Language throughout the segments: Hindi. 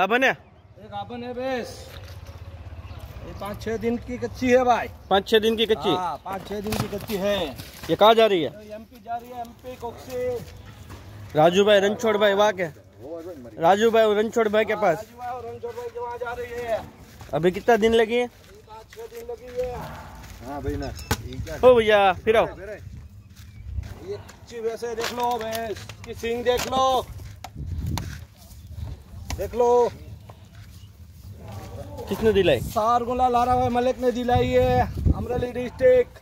गाभन है एक गाभन है भैंस ये पाँच छह दिन की कच्ची है भाई। पाँच छह दिन की कच्ची? हाँ पाँच छह दिन की कच्ची है। ये कहाँ जा रही है? एमपी जा रही है एमपी कोक्सी राजू भाई रणछोड़ भाई वहाँ के? राजू भाई और रणछोड़ भाई के पास? भाई और रणछोड़ भाई के जा रही है। अभी कितना दिन लगी है? पाँच छह दिन लगी है। हाँ ओ भैया फिर आओ। ये कच्ची भैंस देख लो भैंस। की सींग देख लो। देख लो। किसने दिलाई? सार गुला लारा भाई मलिक ने दिलाई है अमरेली डिस्ट्रिक्ट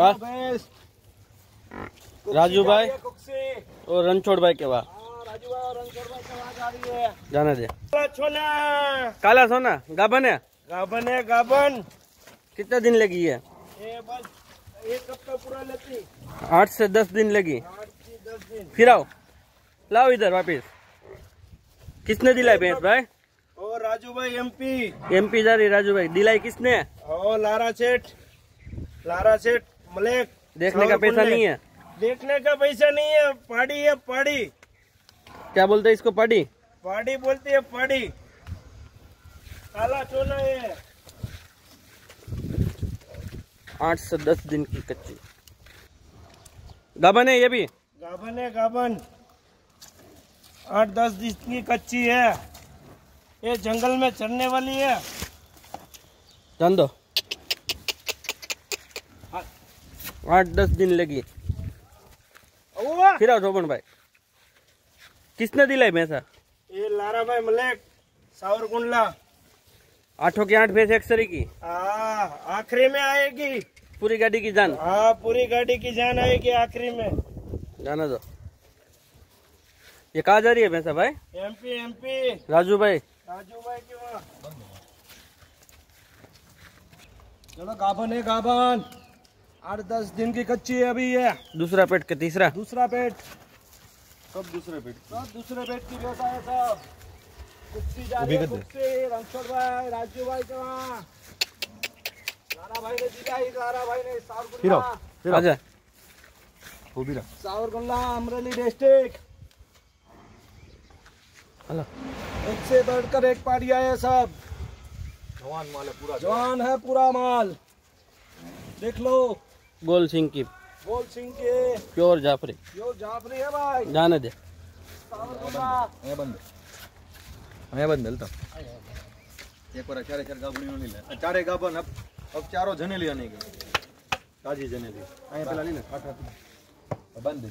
का? राजू भाई? और रणछोड़ भाई के बाद हाँ, राजू भाई और रणछोड़ भाई के वहाँ जा रही जाने दे। छोना काला सोना गाभन है? गाबन है गाबन कितना दिन लगी है? आठ से दस दिन लगी। फिर आओ। लाओ इधर वापिस। किसने दिलाई भैंस भाई? और राजू भाई एमपी एमपी जा रही राजू भाई। दिलाई किसने? और लारा सेठ। लारा सेठ मलिक। देखने का पैसा नहीं है। देखने का पैसा नहीं है। पाड़ी है पाड़ी। क्या बोलते हैं इसको पाड़ी? पाड़ी बोलती है पाड़ी। काला चोला है। आठ से दस दिन की कच्ची। गाबन है ये भी? गाबन है गाबन आठ दस दिन की कच्ची है। ये जंगल में चढ़ने वाली है। जान दो आठ दस दिन लगी। फिर आओ शोभन भाई। किसने दिलाई भैंसा? ये लारा भाई मलिक सावर कुंडला। आठों की आठ भैंस एक्सरी की। हाँ आखिरी में आएगी। पूरी गाड़ी की जान। हाँ पूरी गाड़ी की जान आएगी आखिरी में। जाना दो। ये कहाँ जा रही है भैंसा भाई? एमपी एमपी राजू भाई राजू भाई के चलो गाबन है गाबन आठ दस दिन की कच्ची है अभी ये। दूसरा पेट के तीसरा। दूसरा पेट। सब दूसरे पेट सब दूसरे पेट की व्यवस्था है सब। कुर्सी जा रही है रणछोड़ भाई राजू भाई के वहाँ। भाई ने दिया ही भाई ने आजा वो भी रहा सावरकुंडला अमरेली डिस्ट्रिक्ट। एक से बढ़कर एक पारिया है सब। जवान माल है पूरा। जवान है पूरा माल। देख लो। गोल सिंह की। गोल सिंह के। प्योर जाफरी। प्योर जाफरी है भाई। जाने दे। ये बंद। बंद मिलता एक बार चारे चार गाबड़ी नहीं ले। चारे गाबन अब अब चारों जने लिया नहीं गए ताजी जने लिए आए पहला ले ना बंद। दे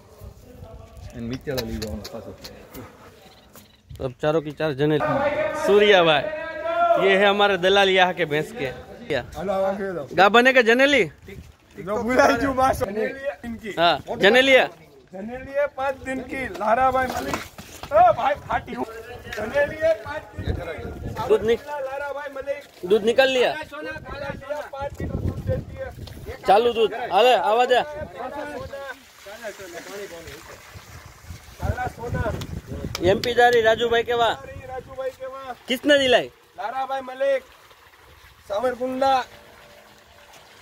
अब चारों की चार जने सूर्या भाई ये है हमारे दलाल यहाँ के भैंस के गा बने का जनेली जनेलिया जनेलिया पाँच दिन की लारा भाई मलिक दूध निक... दूध निकल लिया चालू दूध अरे आवाज़ है एमपी जा रही राजू भाई के वहाँ राजू भाई के वहाँ किसने दिलाई लारा भाई मलिक सावरकुंडला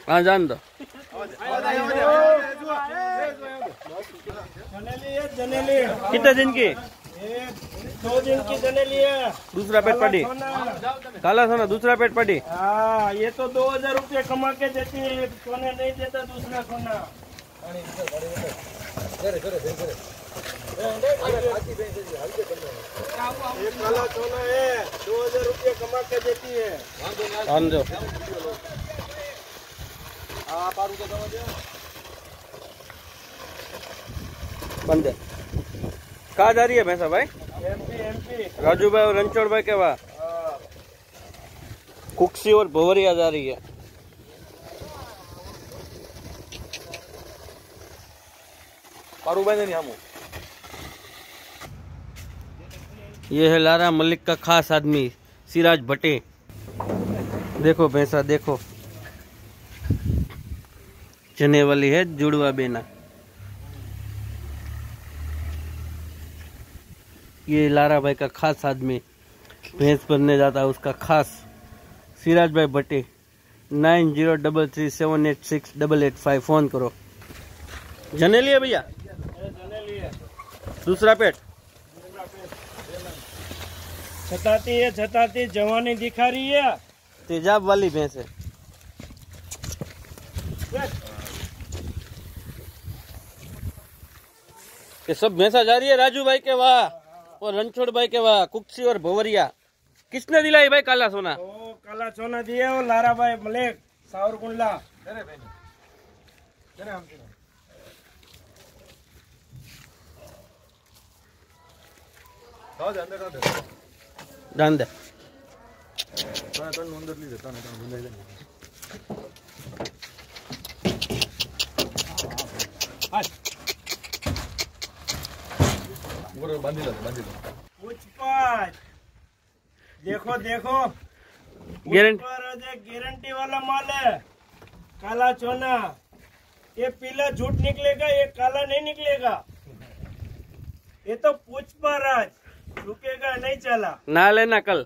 हाँ जान दो कितने दिन की दो दिन की जनेली है दूसरा पेट पड़ी काला सोना दूसरा पेट पड़ी हाँ ये तो दो हज़ार रूपए कमा के देती है सोने नहीं देता दूसरा सोना काला है दो हज़ार रुपये कमा के देती है आप बंदे। कहा जा रही है भैंसा भाई? एमपी एमपी राजू भाई और रंचोड़ भाई के वहाँ। कुक्सी और भोवरिया जा रही है। पारू भाई नहीं, हम ये है लारा मलिक का खास आदमी, सिराज भट्टे। देखो भैंसा, देखो। चने वाली है जुड़वा बेना। ये लारा भाई का खास आदमी, भैंस भरने जाता है उसका खास। सिराज भाई भट्टे, nine zero double three seven eight six double eight five, phone करो। जने लिए भैया? दूसरा पेट। छताती है छताती जवानी दिखा रही है। तेजाब वाली भैंस है। कि सब भैंसा जा रही है राजू भाई के वाह और रणछोड़ भाई के वाह कुक्सी और भवरिया। किसने दिलाई भाई काला सोना? ओ काला सोना दिया वो लारा भाई मलिक सावर कुंडला पूछपाछ देखो देखो। गारंटी वाला माल है। काला चोना। ये पीला झूठ निकलेगा ये काला नहीं निकलेगा। ये तो पूछपाछ रुकेगा नहीं चला। ना लेना कल